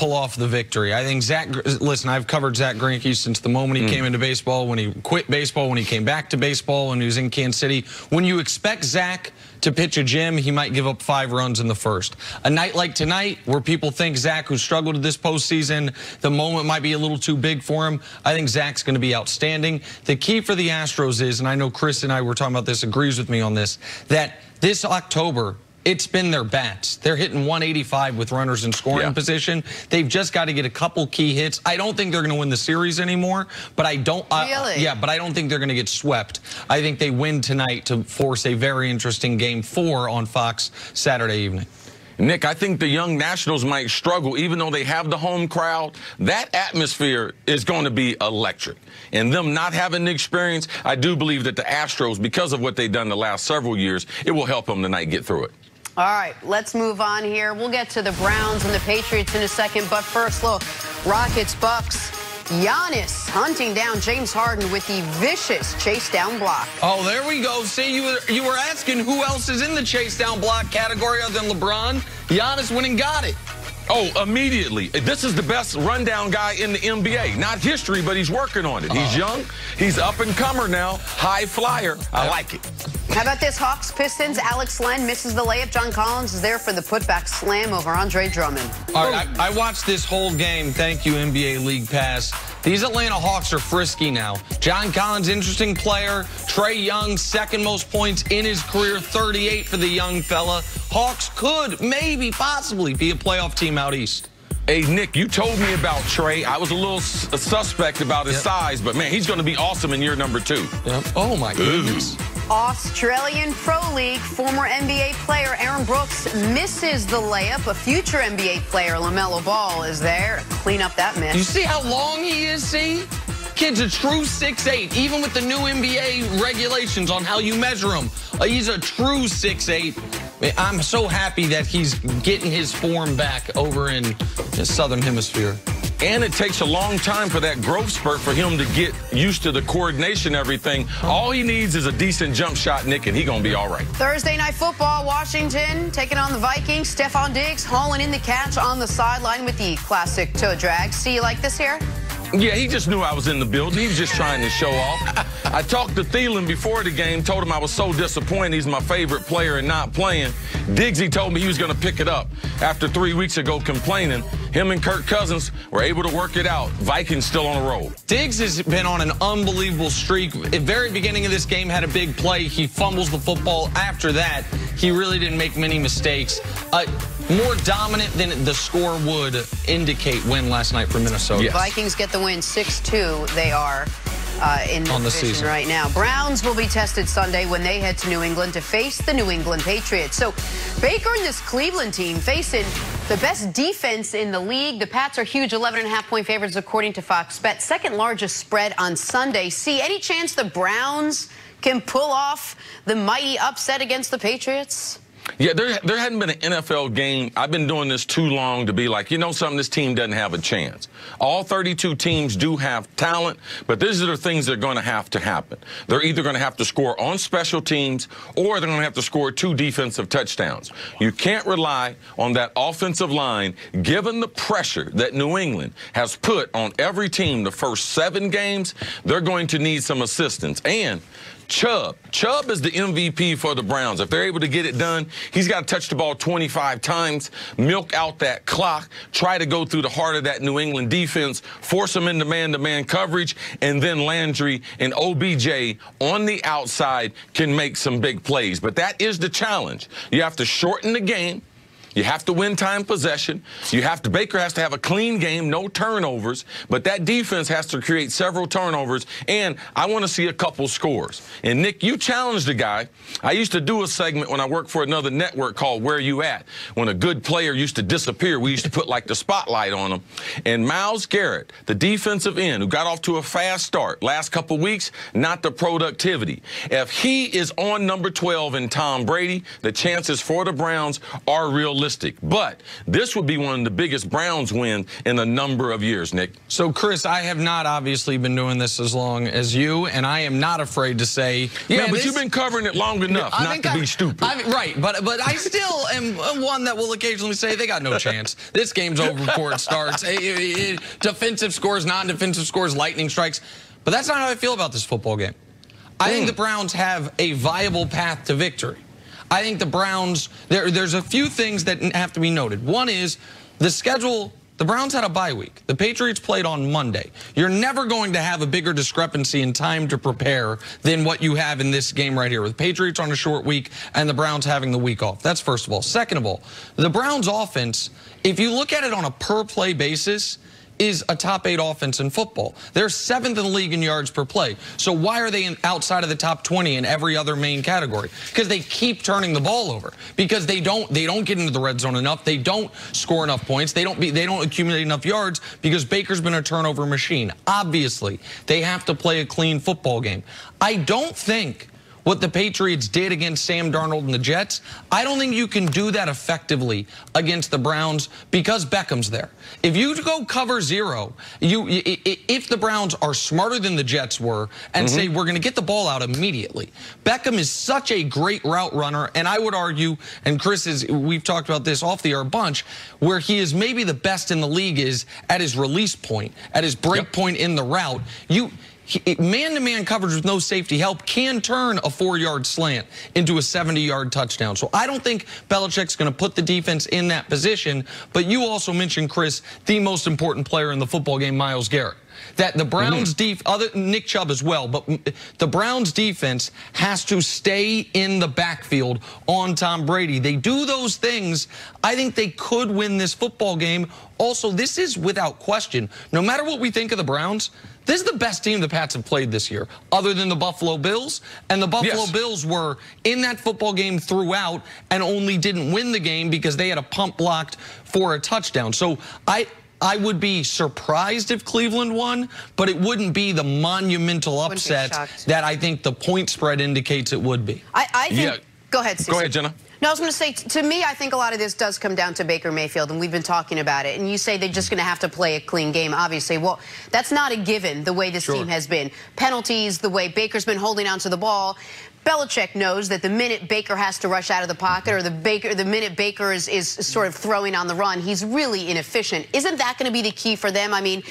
pull off the victory. I think Zack, listen, I've covered Zack Greinke since the moment he mm. came into baseball, when he quit baseball, when he came back to baseball, when he was in Kansas City. When you expect Zack to pitch a gem, he might give up five runs in the first. A night like tonight, where people think Zack, who struggled this postseason, the moment might be a little too big for him, I think Zack's going to be outstanding. The key for the Astros is, and I know Cris and I were talking about this, agrees with me on this, that this October, it's been their bats. They're hitting 185 with runners in scoring yeah. position. They've just got to get a couple key hits. I don't think they're going to win the series anymore, but I don't. Really? yeah, but I don't think they're going to get swept. I think they win tonight to force a very interesting game four on Fox Saturday evening. Nick, I think the young Nationals might struggle, even though they have the home crowd. That atmosphere is going to be electric. And them not having the experience, I do believe that the Astros, because of what they've done the last several years, it will help them tonight get through it. All right, let's move on here. We'll get to the Browns and the Patriots in a second, but first, look, Rockets, Bucks. Giannis hunting down James Harden with the vicious chase down block. Oh, there we go. See, you were, you were asking who else is in the chase down block category other than LeBron. Giannis went and got it. Oh, immediately. This is the best rundown guy in the NBA. Not history, but he's working on it. He's uh-huh. young. He's up and comer now. High flyer. I like it. How about this? Hawks Pistons. Alex Len misses the layup. John Collins is there for the putback slam over Andre Drummond. All right, I, I watched this whole game. Thank you, NBA League Pass. These Atlanta Hawks are frisky now. John Collins, interesting player. Trae Young, second most points in his career, 38 for the young fella. Hawks could, maybe, possibly be a playoff team out east. Hey, Nick, you told me about Trey. I was a little suspect about his yep. size, but man, he's going to be awesome in year number two. Yep. Oh, my goodness. Ooh. Australian Pro League former NBA player Aaron Brooks misses the layup. A future NBA player, LaMelo Ball, is there to clean up that miss. You see how long he is, see? Kid's a true six eight, even with the new NBA regulations on how you measure him. Uh, he's a true six eight. I'm so happy that he's getting his form back over in the Southern Hemisphere. And it takes a long time for that growth spurt for him to get used to the coordination, everything. All he needs is a decent jump shot, Nick, and he going to be all right. Thursday night football, Washington taking on the Vikings. Stefon Diggs hauling in the catch on the sideline with the classic toe drag. See you like this here? Yeah, he just knew I was in the building. He was just trying to show off. I talked to Thielen before the game, told him I was so disappointed. He's my favorite player and not playing. Diggsy told me he was going to pick it up after three weeks ago complaining. Him and Kirk Cousins were able to work it out. Vikings still on a roll. Diggs has been on an unbelievable streak. At the very beginning of this game, had a big play. He fumbles the football. After that, he really didn't make many mistakes. Uh, more dominant than the score would indicate win last night for Minnesota. Yes. Vikings get the win 6-2. They are uh, in the, On the season right now. Browns will be tested Sunday when they head to New England to face the New England Patriots. So Baker and this Cleveland team facing the best defense in the league. The Pats are huge 11 and a half point favorites according to Fox Bet. Second largest spread on Sunday. See any chance the Browns can pull off the mighty upset against the Patriots? Yeah, there, there hadn't been an NFL game. I've been doing this too long to be like, you know something, this team doesn't have a chance. All 32 teams do have talent, but these are the things that are going to have to happen. They're either going to have to score on special teams or they're going to have to score two defensive touchdowns. You can't rely on that offensive line, given the pressure that New England has put on every team the first seven games. They're going to need some assistance. And Chubb. Chubb is the MVP for the Browns. If they're able to get it done, he's got to touch the ball 25 times, milk out that clock, try to go through the heart of that New England defense, force them into man-to-man coverage, and then Landry and OBJ on the outside can make some big plays. But that is the challenge. You have to shorten the game. You have to win time possession. You have to Baker has to have a clean game, no turnovers, but that defense has to create several turnovers and I want to see a couple scores. And Nick, you challenged the guy. I used to do a segment when I worked for another network called Where You At? When a good player used to disappear, we used to put like the spotlight on him. And Myles Garrett, the defensive end who got off to a fast start last couple weeks, not the productivity. If he is on number 12 in Tom Brady, the chances for the Browns are real realistic. But this would be one of the biggest Browns wins in a number of years, Nick. So, Cris, I have not obviously been doing this as long as you, and I am not afraid to say. Yeah, but this, you've been covering it long enough I not to i be stupid. I right, but but I still am one that will occasionally say they got no chance. This game's over before it starts. defensive scores, non-defensive scores, lightning strikes. But that's not how I feel about this football game. I think hmm. the Browns have a viable path to victory. I think the Browns, there, there's a few things that have to be noted. One is the schedule the Browns had a bye week. The Patriots played on Monday. You're never going to have a bigger discrepancy in time to prepare than what you have in this game right here with Patriots on a short week and the Browns having the week off. That's first of all. Second of all, the Browns offense, if you look at it on a per play basis, is a top eight offense in football. They're seventh in the league in yards per play. So why are they outside of the top 20 in every other main category? Because they keep turning the ball over. Because they don't they don't get into the red zone enough. They don't score enough points. They don't be they don't accumulate enough yards because Baker's been a turnover machine. Obviously, they have to play a clean football game. I don't think what the Patriots did against Sam Darnold and the Jets, I don't think you can do that effectively against the Browns because Beckham's there. If you go cover zero, you if the Browns are smarter than the Jets were and mm -hmm. say we're going to get the ball out immediately, Beckham is such a great route runner, and I would argue, and Cris is, we've talked about this off the air bunch, where he is maybe the best in the league is at his release point, at his break yep. point in the route. You man-to-man coverage with no safety help can turn a four-yard slant into a 70-yard touchdown. So I don't think Belichick's going to put the defense in that position. But you also mentioned, Cris, the most important player in the football game, Myles Garrett that the Browns def other Nick Chubb as well, but the Browns defense has to stay in the backfield on Tom Brady. They do those things. I think they could win this football game. Also, this is without question. No matter what we think of the Browns, this is the best team the Pats have played this year, other than the Buffalo Bills. And the Buffalo yes. Bills were in that football game throughout and only didn't win the game because they had a pump blocked for a touchdown. So I, I would be surprised if Cleveland won, but it wouldn't be the monumental upset that I think the point spread indicates it would be. I, I think. Yeah. Go ahead, Go ahead, Jenna. No, I was going to say, to me, I think a lot of this does come down to Baker Mayfield, and we've been talking about it. And you say they're just going to have to play a clean game, obviously. Well, that's not a given, the way this sure. team has been. Penalties, the way Baker's been holding onto the ball. Belichick knows that the minute Baker has to rush out of the pocket or the Baker the minute Baker is, is sort of throwing on the run, he's really inefficient. Isn't that going to be the key for them? I mean,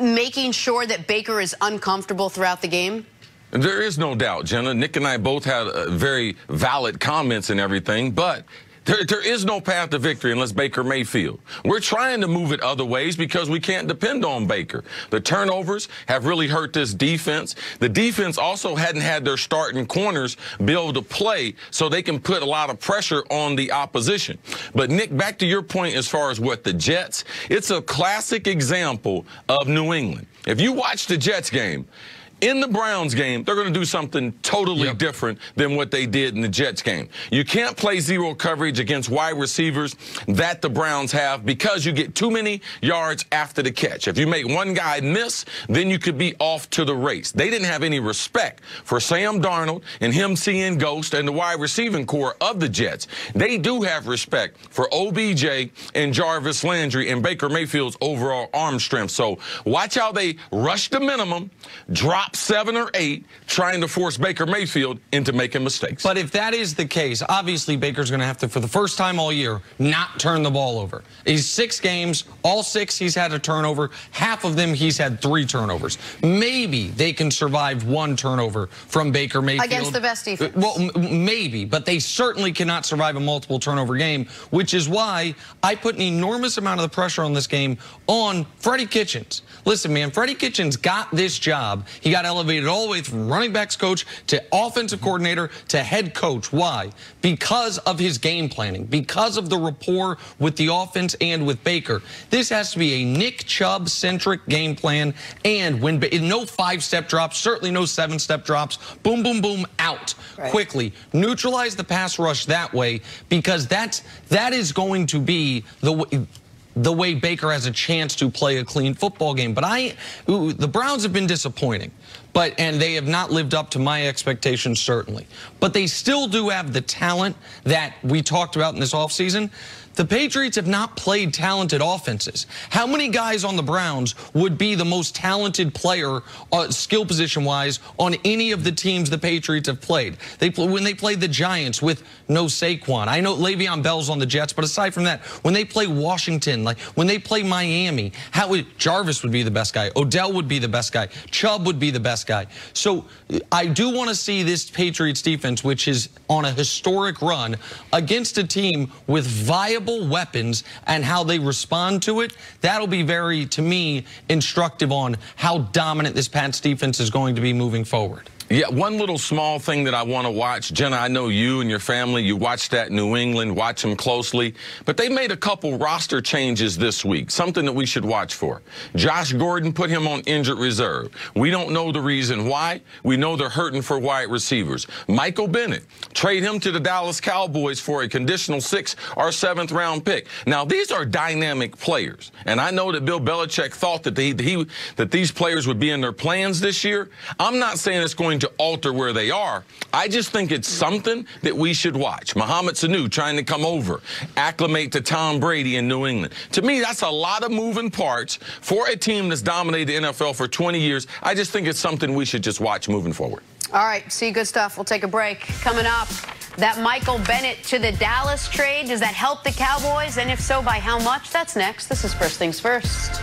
making sure that Baker is uncomfortable throughout the game? There is no doubt, Jenna. Nick and I both had uh, very valid comments and everything, but there, there is no path to victory unless Baker Mayfield. We're trying to move it other ways because we can't depend on Baker. The turnovers have really hurt this defense. The defense also hadn't had their starting corners be able to play so they can put a lot of pressure on the opposition. But Nick, back to your point as far as what the Jets, it's a classic example of New England. If you watch the Jets game, in the Browns game, they're going to do something totally yep. different than what they did in the Jets game. You can't play zero coverage against wide receivers that the Browns have because you get too many yards after the catch. If you make one guy miss, then you could be off to the race. They didn't have any respect for Sam Darnold and him seeing ghost and the wide receiving core of the Jets. They do have respect for OBJ and Jarvis Landry and Baker Mayfield's overall arm strength. So watch how they rush the minimum, drop seven or eight trying to force Baker Mayfield into making mistakes. But if that is the case, obviously Baker's going to have to, for the first time all year, not turn the ball over. He's six games, all six he's had a turnover. Half of them he's had three turnovers. Maybe they can survive one turnover from Baker Mayfield. Against the best uh, defense. Well, maybe, but they certainly cannot survive a multiple turnover game, which is why I put an enormous amount of the pressure on this game on Freddie Kitchens. Listen, man, Freddie Kitchens got this job. He got got elevated all the way from running backs coach to offensive coordinator to head coach. Why? Because of his game planning, because of the rapport with the offense and with Baker. This has to be a Nick Chubb centric game plan. And when no five step drops, certainly no seven step drops, boom, boom, boom, out right. quickly. Neutralize the pass rush that way because that's that is going to be the the way Baker has a chance to play a clean football game. But I, the Browns have been disappointing. but and they have not lived up to my expectations certainly. But they still do have the talent that we talked about in this offseason. The Patriots have not played talented offenses. How many guys on the Browns would be the most talented player, uh, skill position wise, on any of the teams the Patriots have played? They when they played the Giants with no Saquon. I know Le'Veon Bell's on the Jets, but aside from that, when they play Washington, like when they play Miami, how would Jarvis would be the best guy, Odell would be the best guy, Chubb would be the best guy. So I do want to see this Patriots defense, which is on a historic run, against a team with viable weapons and how they respond to it, that'll be very, to me, instructive on how dominant this Pats defense is going to be moving forward. Yeah, one little small thing that I want to watch. Jenna, I know you and your family, you watch that New England, watch them closely. But they made a couple roster changes this week, something that we should watch for. Josh Gordon put him on injured reserve. We don't know the reason why. We know they're hurting for wide receivers. Michael Bennett, trade him to the Dallas Cowboys for a conditional sixth or seventh round pick. Now, these are dynamic players. And I know that Bill Belichick thought that, they, he, that these players would be in their plans this year. I'm not saying it's going to alter where they are. I just think it's something that we should watch. Mohamed Sanu trying to come over, acclimate to Tom Brady in New England. To me, that's a lot of moving parts for a team that's dominated the NFL for 20 years. I just think it's something we should just watch moving forward. All right, see good stuff. We'll take a break. Coming up, that Michael Bennett to the Dallas trade, does that help the Cowboys? And if so, by how much? That's next. This is First Things First.